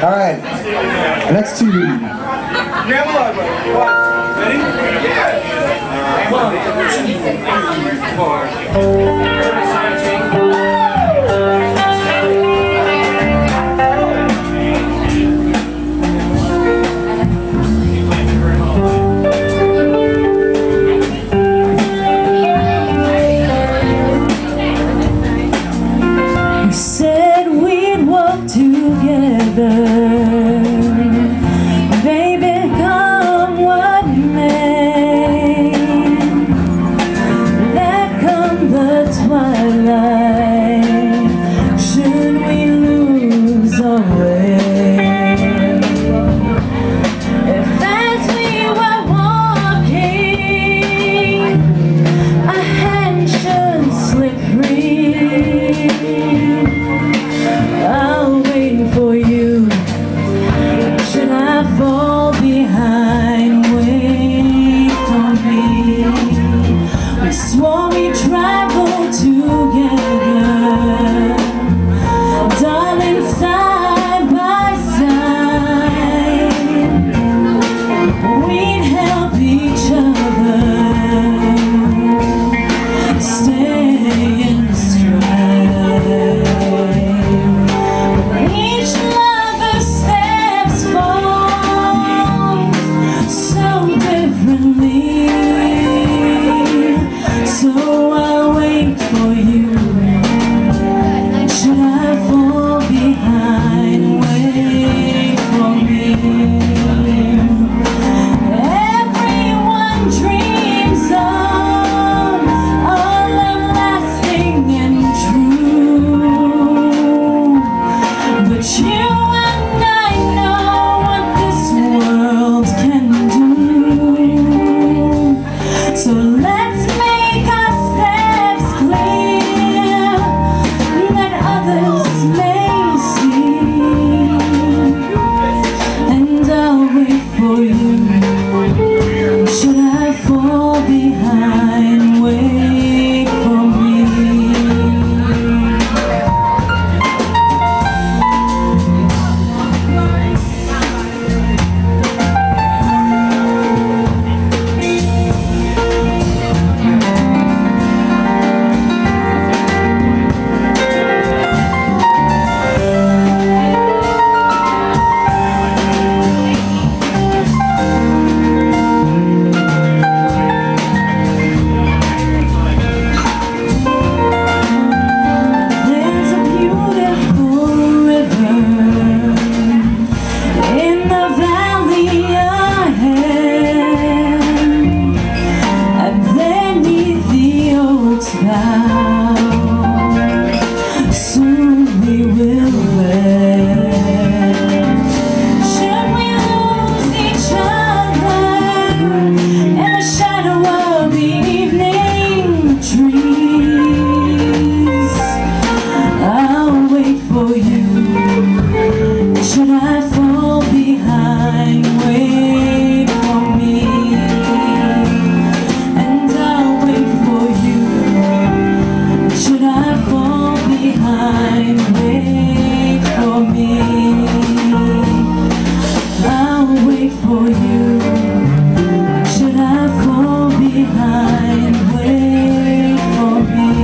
All right. Next to you. Ready? Yeah. One, two, three, four. So wait for me. I'll wait for you. Should I fall behind, wait for me.